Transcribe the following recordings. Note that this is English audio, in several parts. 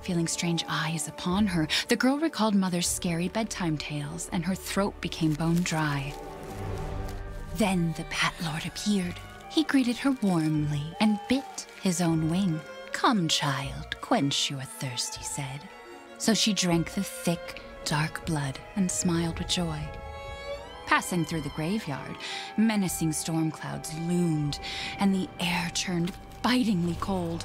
Feeling strange eyes upon her, the girl recalled Mother's scary bedtime tales, and her throat became bone dry. Then the Bat Lord appeared. He greeted her warmly and bit his own wing. Come, child, quench your thirst, he said. So she drank the thick, dark blood and smiled with joy. Passing through the graveyard, menacing storm clouds loomed, and the air turned bitingly cold.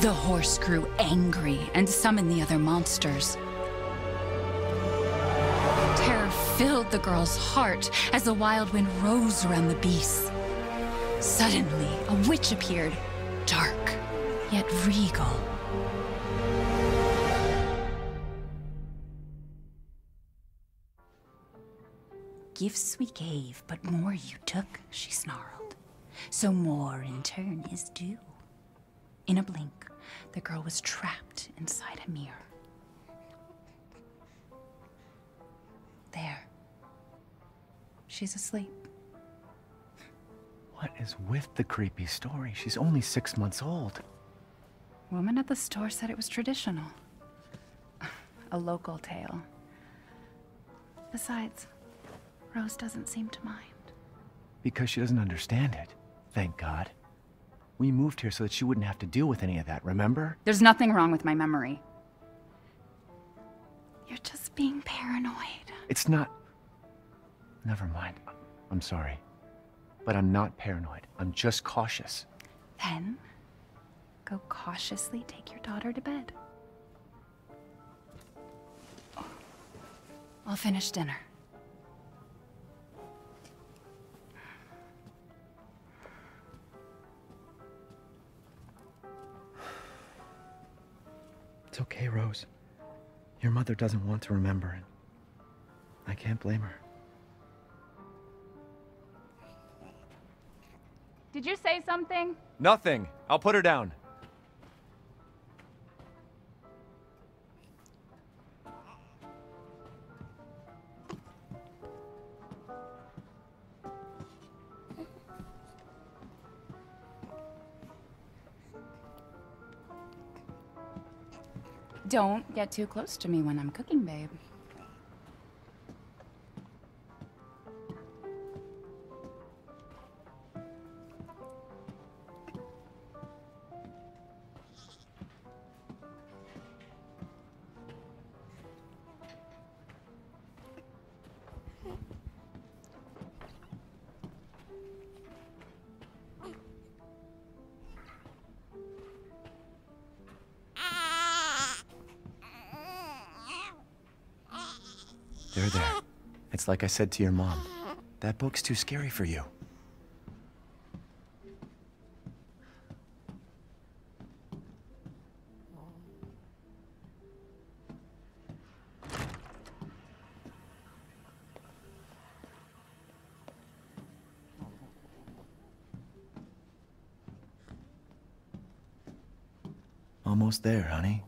The horse grew angry and summoned the other monsters. Terror filled the girl's heart as the wild wind rose around the beasts. Suddenly, a witch appeared, dark, yet regal. Gifts we gave, but more you took, she snarled. So more in turn is due. In a blink, the girl was trapped inside a mirror. There. She's asleep. What is with the creepy story? She's only six months old. Woman at the store said it was traditional. A local tale. Besides, Rose doesn't seem to mind. Because she doesn't understand it. Thank God. We moved here so that she wouldn't have to deal with any of that, remember? There's nothing wrong with my memory. You're just being paranoid. It's not... Never mind. I'm sorry. But I'm not paranoid. I'm just cautious. Then, go cautiously take your daughter to bed. I'll finish dinner. It's okay, Rose. Your mother doesn't want to remember it. I can't blame her. Did you say something? Nothing. I'll put her down. Don't get too close to me when I'm cooking, babe. Like I said to your mom. That book's too scary for you. Almost there, honey.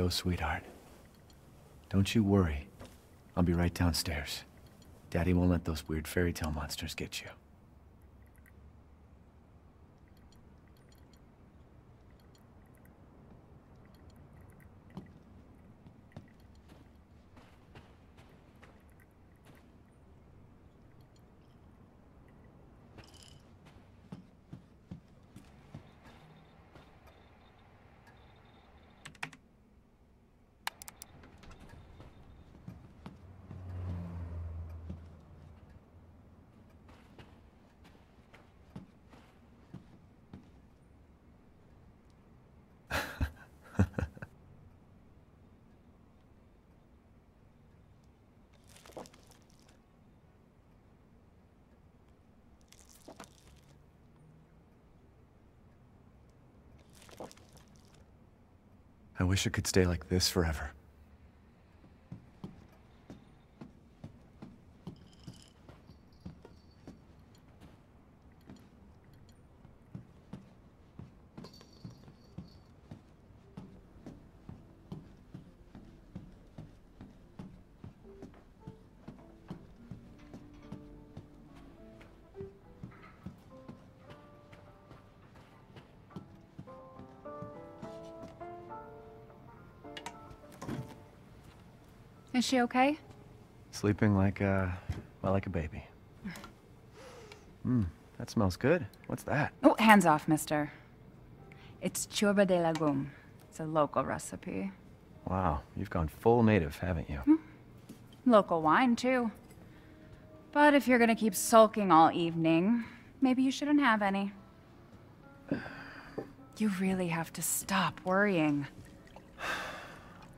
Go, sweetheart. Don't you worry. I'll be right downstairs. Daddy won't let those weird fairy tale monsters get you. I wish it could stay like this forever. Is she okay? Sleeping like a, well, like a baby. Hmm, that smells good. What's that? Oh, hands off, mister. It's ciorba de legume. It's a local recipe. Wow, you've gone full native, haven't you? Local wine, too. But if you're gonna keep sulking all evening, maybe you shouldn't have any. You really have to stop worrying.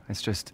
It's just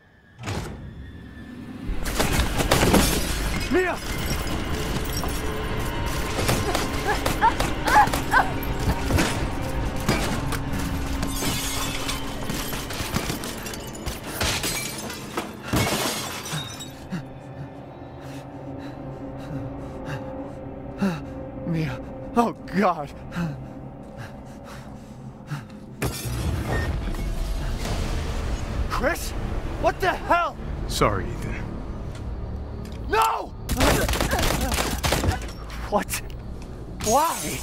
Mia! Mia. Oh, God. Chris? What the hell? Sorry, Why?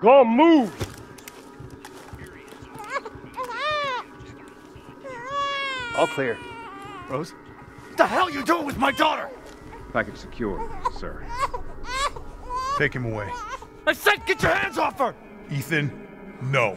Go on, move! All clear. Rose? What the hell you doing with my daughter? Package secure, sir. Take him away. I said get your hands off her! Ethan, no.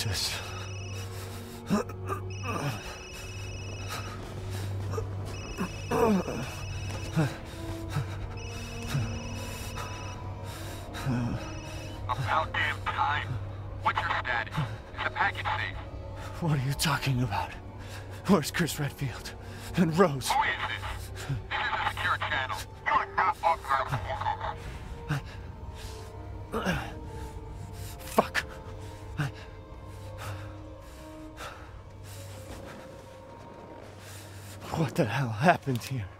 Jesus. About damn time. What's your status? Is the package safe? What are you talking about? Where's Chris Redfield? And Rose? Who is the hell happened here?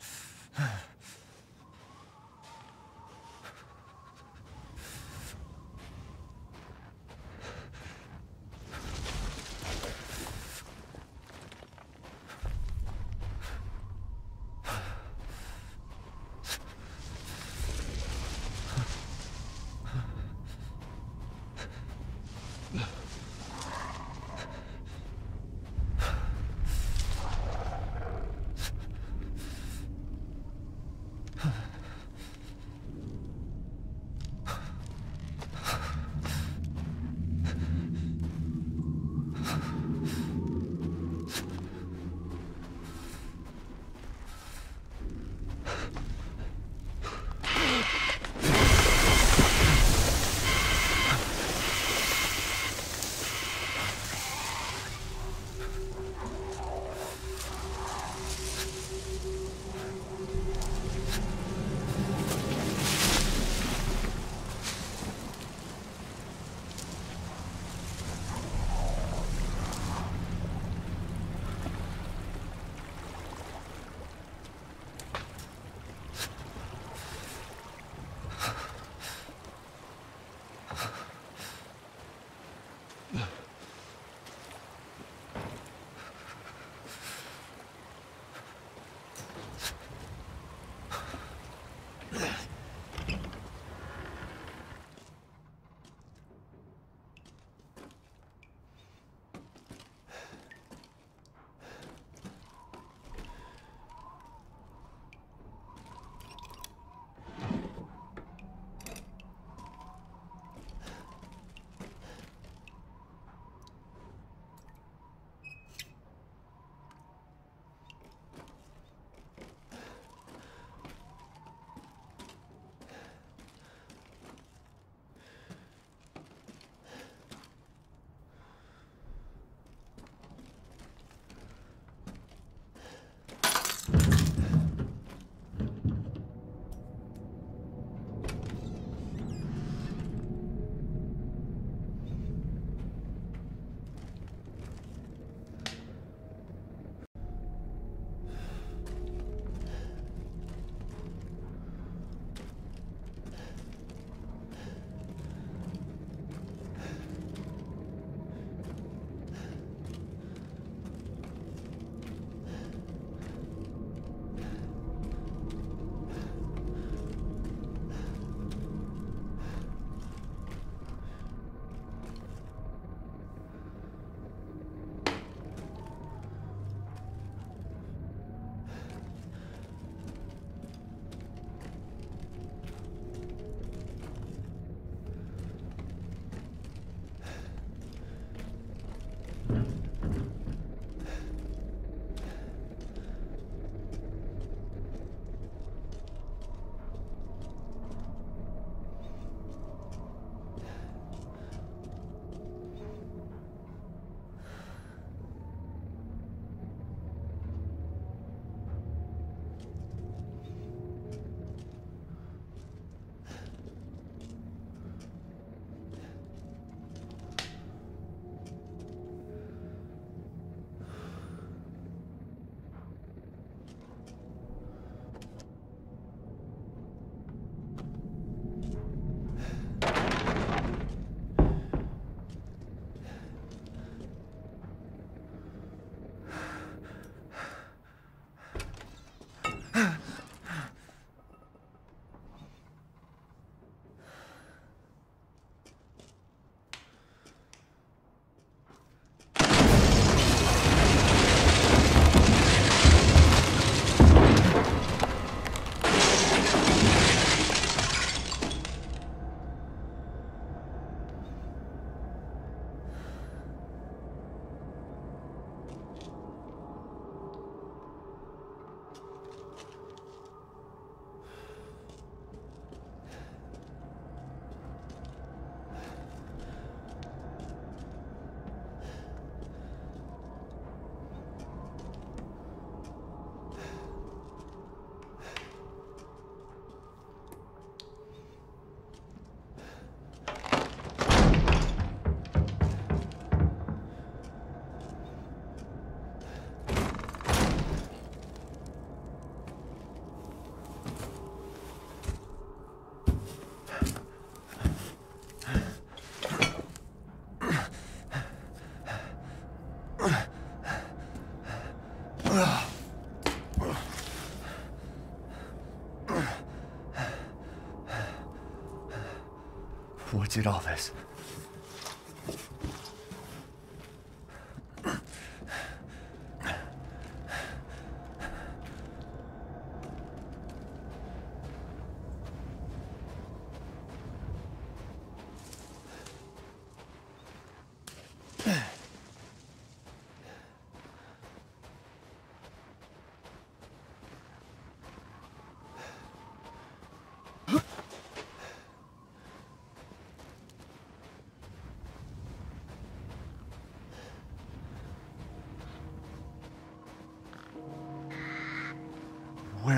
What did all this?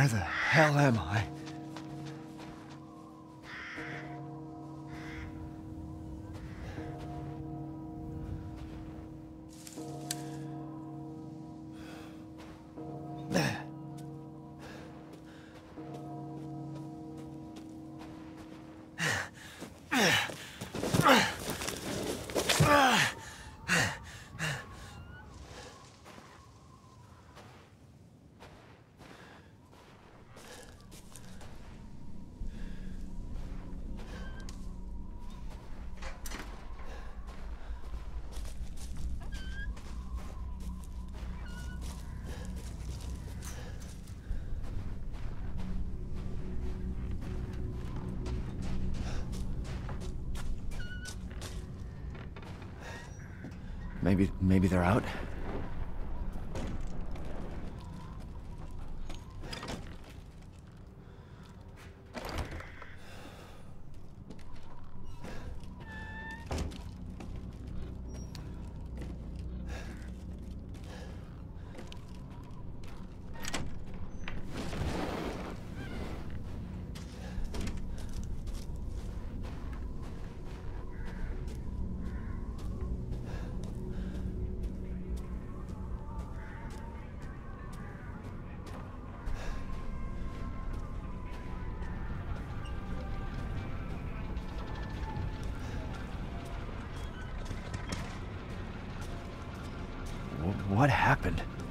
Where the hell am I? Maybe, maybe they're out? What happened?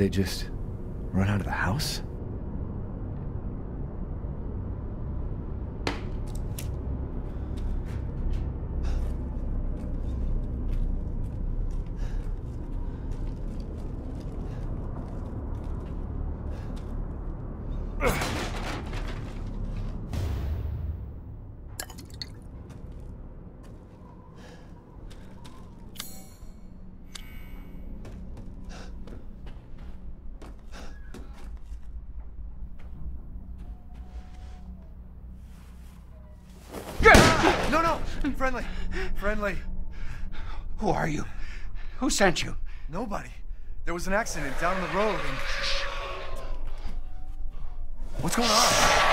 Did they just run out of the house? No, no! Friendly! Friendly! Who are you? Who sent you? Nobody. There was an accident down the road and... What's going on?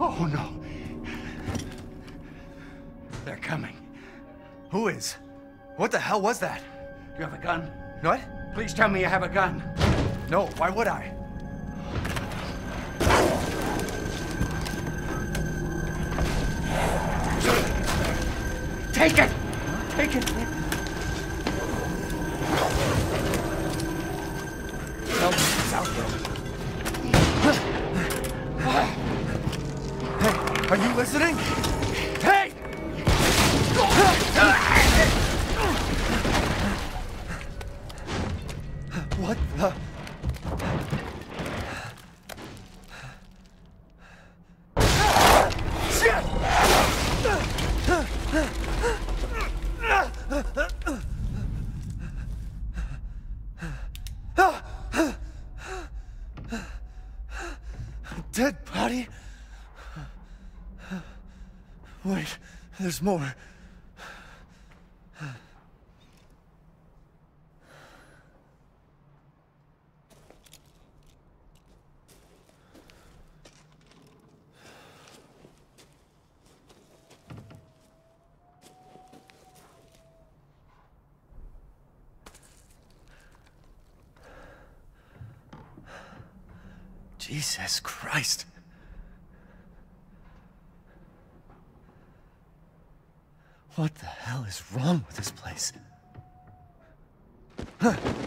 Oh no. They're coming. Who is? What the hell was that? You have a gun? What? Please tell me you have a gun. No, why would I? Take it! Take it! Hey, are you listening? There's more. Jesus Christ. What the hell is wrong with this place? Shit!